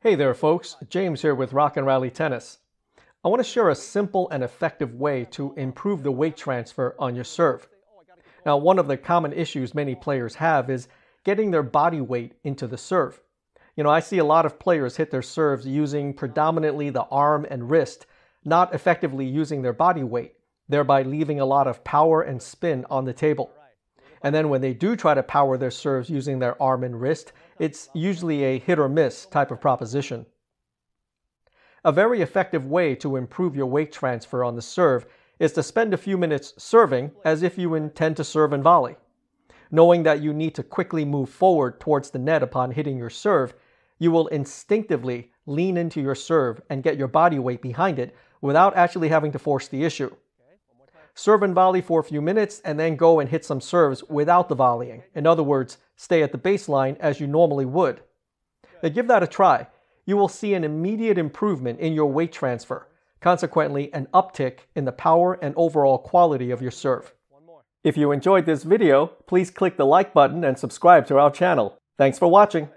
Hey there, folks. James here with Rock and Rally Tennis. I want to share a simple and effective way to improve the weight transfer on your serve. Now, one of the common issues many players have is getting their body weight into the serve. You know, I see a lot of players hit their serves using predominantly the arm and wrist, not effectively using their body weight, thereby leaving a lot of power and spin on the table. And then when they do try to power their serves using their arm and wrist, it's usually a hit or miss type of proposition. A very effective way to improve your weight transfer on the serve is to spend a few minutes serving as if you intend to serve and volley. Knowing that you need to quickly move forward towards the net upon hitting your serve, you will instinctively lean into your serve and get your body weight behind it without actually having to force the issue serve and volley for a few minutes, and then go and hit some serves without the volleying. In other words, stay at the baseline as you normally would. Now give that a try. You will see an immediate improvement in your weight transfer, consequently an uptick in the power and overall quality of your serve. If you enjoyed this video, please click the like button and subscribe to our channel. Thanks for watching.